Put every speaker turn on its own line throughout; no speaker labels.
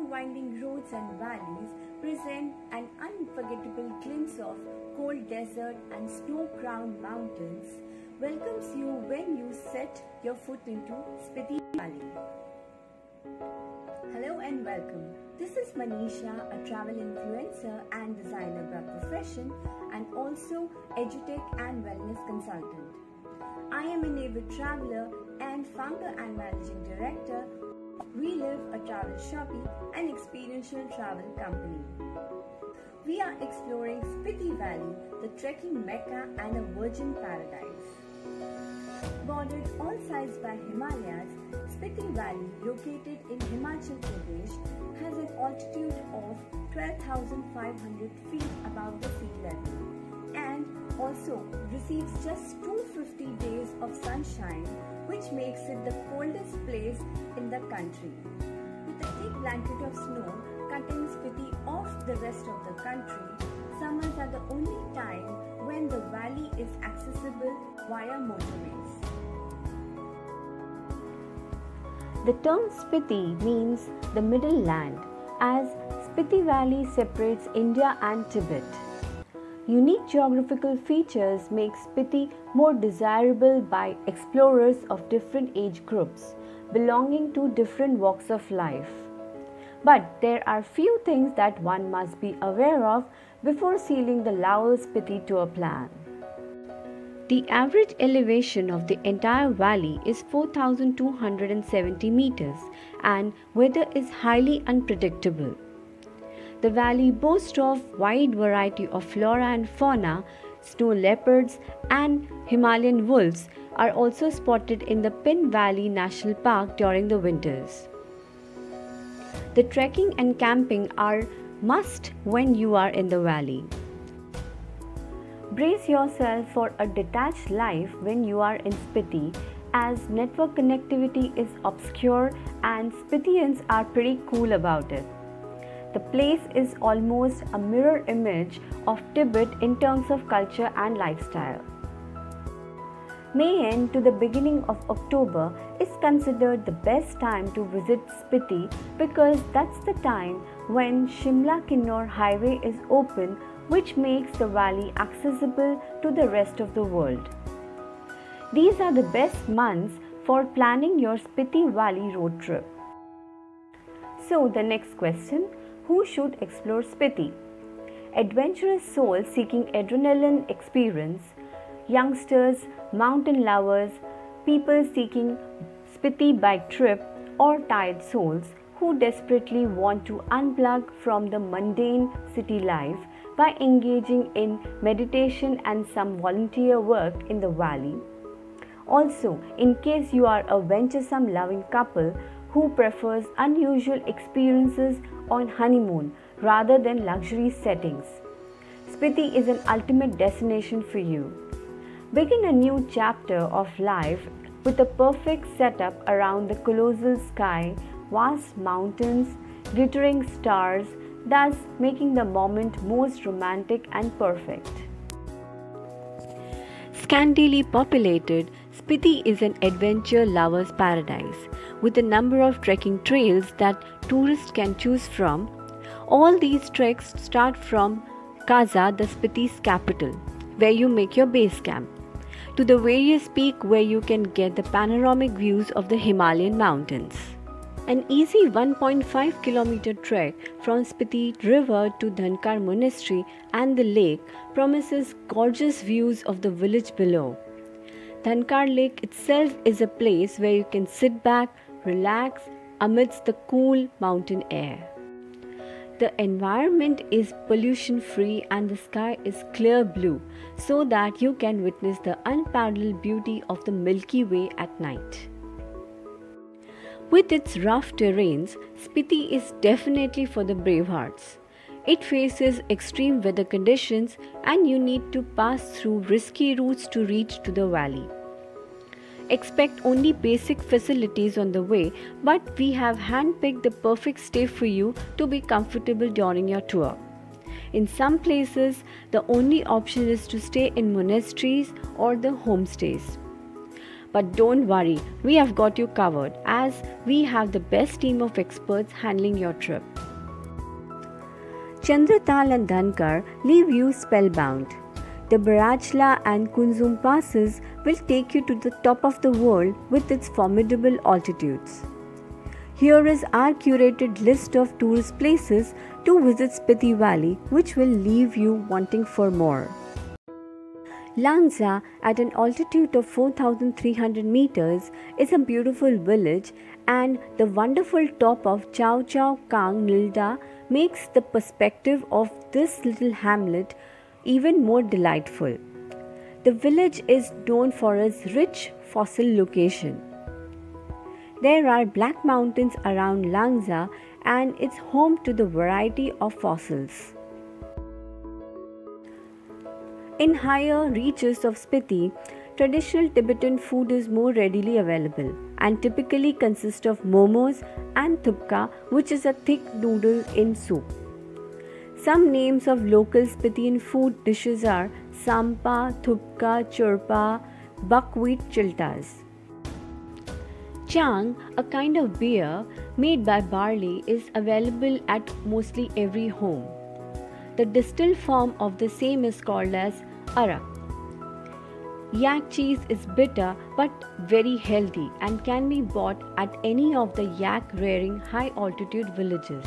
long winding roads and valleys present an unforgettable glimpse of cold desert and snow-crowned mountains welcomes you when you set your foot into Spiti Valley. Hello and welcome. This is Manisha, a travel influencer and designer by profession and also edutech and wellness consultant. I am an avid traveler and founder and managing director we live a travel shopping and experiential travel company. We are exploring Spiti Valley, the trekking mecca and a virgin paradise. Bordered all sides by Himalayas, Spiti Valley, located in Himachal Pradesh, has an altitude of 12,500 feet above the sea level and also receives just 250 days of sunshine which makes it the coldest place in the country. With a thick blanket of snow cutting Spiti off the rest of the country, summers are the only time when the valley is accessible via motorways. The term Spiti means the middle land as Spiti Valley separates India and Tibet. Unique geographical features make Spiti more desirable by explorers of different age groups belonging to different walks of life. But there are few things that one must be aware of before sealing the Laurel Spiti tour plan. The average elevation of the entire valley is 4270 meters and weather is highly unpredictable. The valley boasts of wide variety of flora and fauna. Snow leopards and Himalayan wolves are also spotted in the Pin Valley National Park during the winters. The trekking and camping are must when you are in the valley. Brace yourself for a detached life when you are in Spiti as network connectivity is obscure and Spitians are pretty cool about it. The place is almost a mirror image of Tibet in terms of culture and lifestyle. May end to the beginning of October is considered the best time to visit Spiti because that's the time when Shimla Kinnaur highway is open which makes the valley accessible to the rest of the world. These are the best months for planning your Spiti Valley road trip. So the next question who should explore Spiti? Adventurous souls seeking adrenaline experience, youngsters, mountain lovers, people seeking Spiti bike trip, or tired souls who desperately want to unplug from the mundane city life by engaging in meditation and some volunteer work in the valley. Also, in case you are a venturesome loving couple who prefers unusual experiences on honeymoon rather than luxury settings. Spiti is an ultimate destination for you. Begin a new chapter of life with a perfect setup around the colossal sky, vast mountains, glittering stars, thus making the moment most romantic and perfect. Scantily populated, Spiti is an adventure lover's paradise with a number of trekking trails that tourists can choose from. All these treks start from Kaza, the Spiti's capital, where you make your base camp, to the various peaks where you can get the panoramic views of the Himalayan mountains. An easy 1.5 kilometer trek from Spiti river to Dhankar monastery and the lake promises gorgeous views of the village below. Dhankar Lake itself is a place where you can sit back, relax amidst the cool mountain air. The environment is pollution free and the sky is clear blue so that you can witness the unparalleled beauty of the Milky Way at night. With its rough terrains, Spiti is definitely for the brave hearts. It faces extreme weather conditions and you need to pass through risky routes to reach to the valley. Expect only basic facilities on the way, but we have handpicked the perfect stay for you to be comfortable during your tour. In some places, the only option is to stay in monasteries or the homestays. But don't worry, we have got you covered as we have the best team of experts handling your trip. Chandratal and Dhankar leave you spellbound. The Baralacha and Kunzum passes will take you to the top of the world with its formidable altitudes. Here is our curated list of tourist places to visit Spiti Valley, which will leave you wanting for more. Langza, at an altitude of 4,300 meters, is a beautiful village, and the wonderful top of Chow Chow Kang Nilda makes the perspective of this little hamlet even more delightful. The village is known for its rich fossil location. There are black mountains around Langza and it's home to the variety of fossils. In higher reaches of Spiti, traditional Tibetan food is more readily available and typically consists of momos and thupka, which is a thick noodle in soup. Some names of local Spitian food dishes are sampa, thupka, churpa, buckwheat chiltas. Chang, a kind of beer made by barley, is available at mostly every home. The distilled form of the same is called as arak. Yak cheese is bitter but very healthy and can be bought at any of the yak rearing high altitude villages.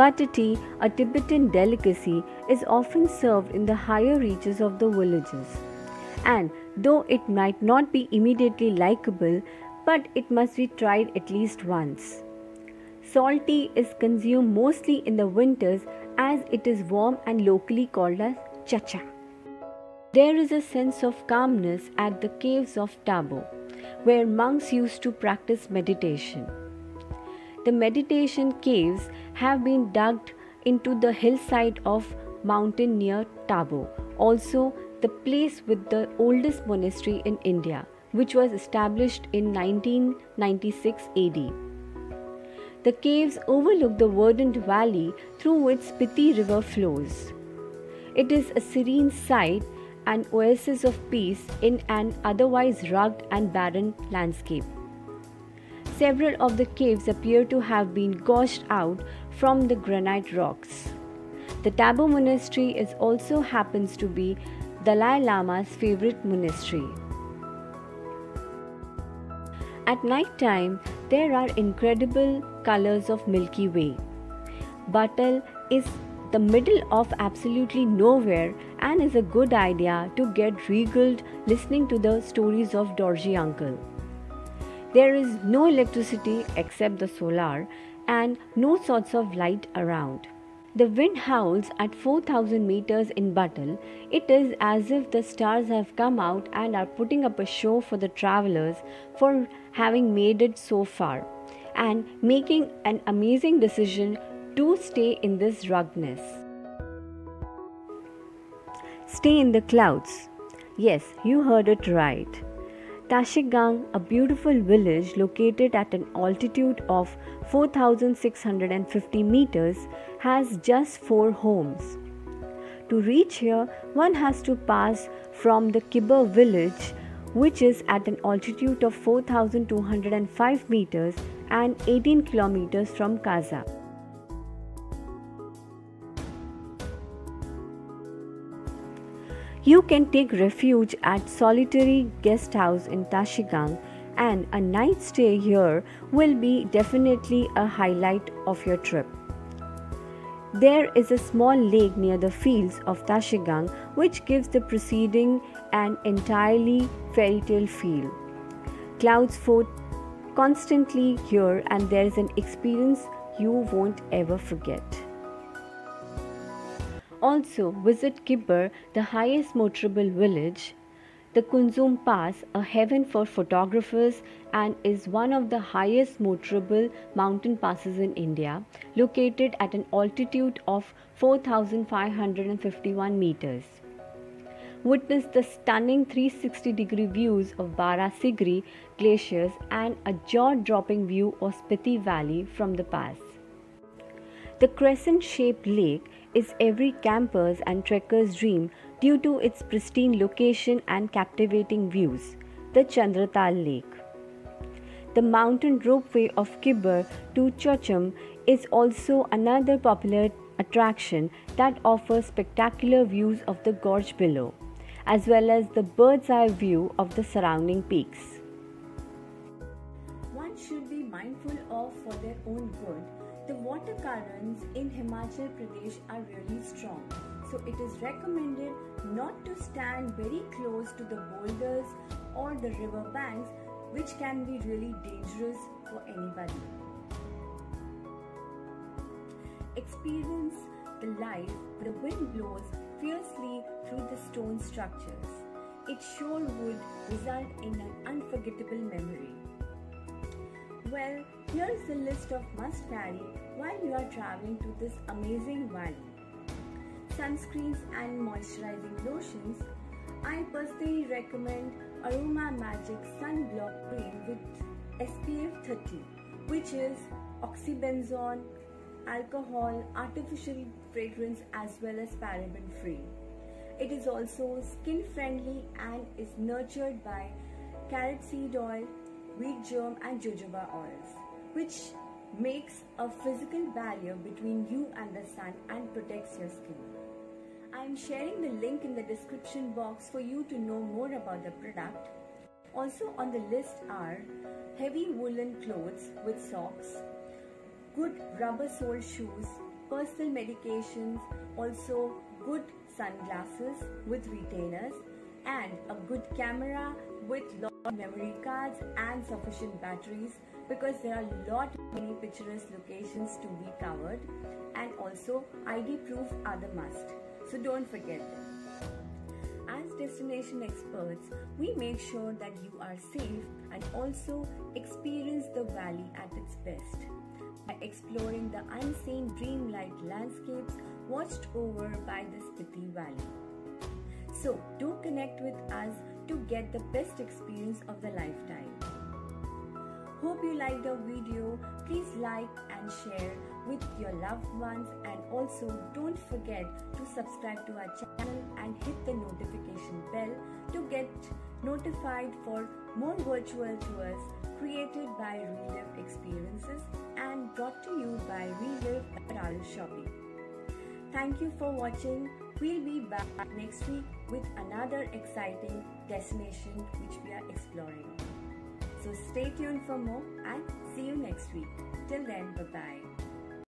Butter tea, a Tibetan delicacy, is often served in the higher reaches of the villages. And though it might not be immediately likable, but it must be tried at least once. Salt tea is consumed mostly in the winters as it is warm and locally called as chacha. There is a sense of calmness at the caves of Tabo, where monks used to practice meditation. The meditation caves have been dug into the hillside of mountain near Tabo. Also, the place with the oldest monastery in India, which was established in 1996 AD. The caves overlook the verdant valley through which Spiti River flows. It is a serene sight, an oasis of peace in an otherwise rugged and barren landscape. Several of the caves appear to have been gouged out from the granite rocks. The Tabo monastery is also happens to be Dalai Lama's favorite monastery. At night time, there are incredible colors of Milky Way. Batal is the middle of absolutely nowhere and is a good idea to get regaled listening to the stories of Dorji uncle. There is no electricity except the solar and no sorts of light around. The wind howls at 4000 meters in Batal. It is as if the stars have come out and are putting up a show for the travelers for having made it so far and making an amazing decision to stay in this ruggedness. Stay in the clouds. Yes, you heard it right. Tashigang, a beautiful village located at an altitude of 4650 meters, has just four homes. To reach here, one has to pass from the Kibber village, which is at an altitude of 4205 meters and 18 kilometers from Kaza. You can take refuge at Solitary Guest House in Tashigang and a night stay here will be definitely a highlight of your trip. There is a small lake near the fields of Tashigang which gives the proceeding an entirely fairy tale feel. Clouds float constantly here and there is an experience you won't ever forget. Also, visit Kibber, the highest motorable village, the Kunzum Pass, a heaven for photographers and is one of the highest motorable mountain passes in India, located at an altitude of 4551 meters. Witness the stunning 360 degree views of Bara Sigri glaciers and a jaw dropping view of Spiti Valley from the pass. The crescent shaped lake is every camper's and trekker's dream due to its pristine location and captivating views, the Chandratal Lake. The mountain ropeway of Kibber to Chochum is also another popular attraction that offers spectacular views of the gorge below, as well as the bird's eye view of the surrounding peaks. One should be mindful of for their own good. The water currents in Himachal Pradesh are really strong, so it is recommended not to stand very close to the boulders or the river banks which can be really dangerous for anybody. Experience the life the wind blows fiercely through the stone structures. It sure would result in an unforgettable memory. Well, here is the list of must carry while you are traveling to this amazing valley. Sunscreens and moisturizing lotions. I personally recommend Aroma Magic Sunblock Cream with SPF 30, which is oxybenzone, alcohol, artificial fragrance as well as paraben free. It is also skin friendly and is nurtured by carrot seed oil, wheat germ and jojoba oils, which makes a physical barrier between you and the sun and protects your skin. I am sharing the link in the description box for you to know more about the product. Also on the list are heavy woolen clothes with socks, good rubber sole shoes, personal medications, also good sunglasses with retainers and a good camera with lot memory cards and sufficient batteries because there are lot many picturesque locations to be covered and also ID proof are the must. So don't forget them. As destination experts, we make sure that you are safe and also experience the valley at its best by exploring the unseen dreamlike landscapes watched over by the Spiti Valley. So, do connect with us to get the best experience of the lifetime. Hope you liked the video. Please like and share with your loved ones and also don't forget to subscribe to our channel and hit the notification bell to get notified for more virtual tours created by Relive Experiences and brought to you by Relive Travel Shopping. Thank you for watching. We'll be back next week with another exciting destination which we are exploring. So stay tuned for more and see you next week. Till then, bye bye.